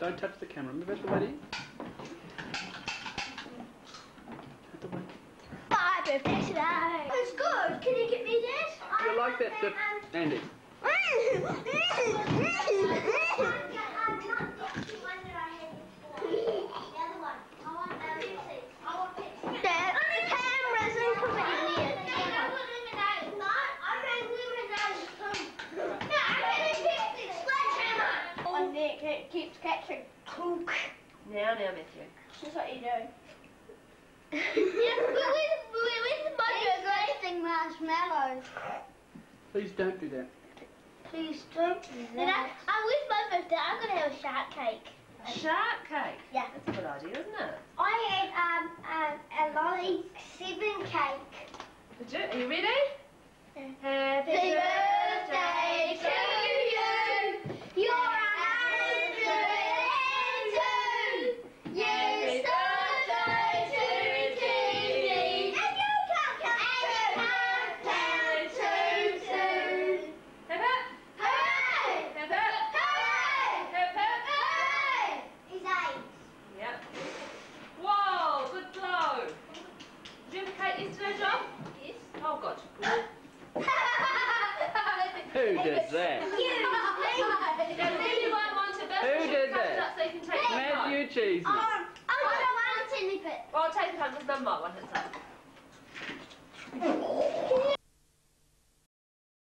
Don't touch the camera. Move out the way. Out the way. My birthday today. It's good. Can you get me this? You like that, Andy? Dad, cameras and it keeps catching. Clunk. Now, now, Matthew. That's what you do. yeah, but with, with the budget, roasting marshmallows. Please don't do that. Please don't do that. And I, I with my birthday, I'm gonna have a shark cake. A shark cake. Yeah. That's a good idea, isn't it? I had um, um a lolly seven cake. Did you? Are you ready? Happy Did you have a cake yesterday, John? Yes. Oh, God. Who did that? Now, if you won't want to bit, Who did that? up so you can take it home. Matthew um, I want a tiny bit. Well, I'll take it home because Mum might want it. So.